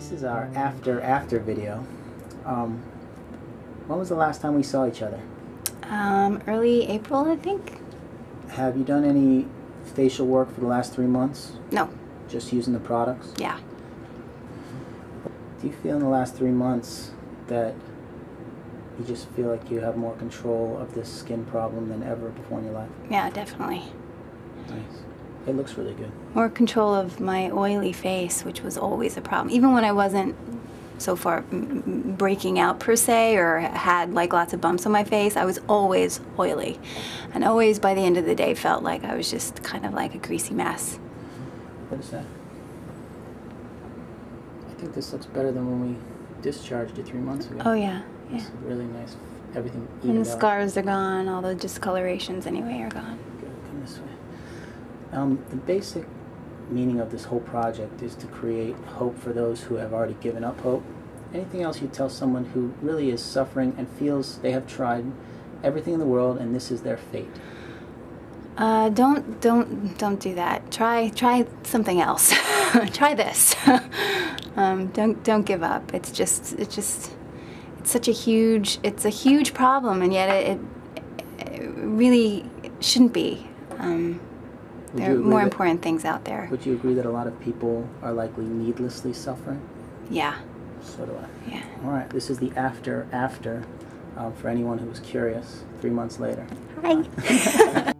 This is our after after video. Um, when was the last time we saw each other? Um, early April, I think. Have you done any facial work for the last three months? No. Just using the products? Yeah. Do you feel in the last three months that you just feel like you have more control of this skin problem than ever before in your life? Yeah, definitely. Nice. It looks really good. More control of my oily face, which was always a problem. Even when I wasn't so far breaking out per se or had like lots of bumps on my face, I was always oily. And always by the end of the day felt like I was just kind of like a greasy mess. What is that? I think this looks better than when we discharged it three months ago. Oh, yeah. Yeah. It's really nice. Everything And the out. scars are gone, all the discolorations anyway are gone. Good, come this way. Um, the basic meaning of this whole project is to create hope for those who have already given up hope. Anything else you tell someone who really is suffering and feels they have tried everything in the world and this is their fate? Uh, don't don't don't do that. Try try something else. try this. um, don't don't give up. It's just it's just it's such a huge it's a huge problem, and yet it, it, it really shouldn't be. Um, there are more that- important things out there. Would you agree that a lot of people are likely needlessly suffering? Yeah, So do I. yeah. All right, this is the after after um, for anyone who was curious three months later. Hi.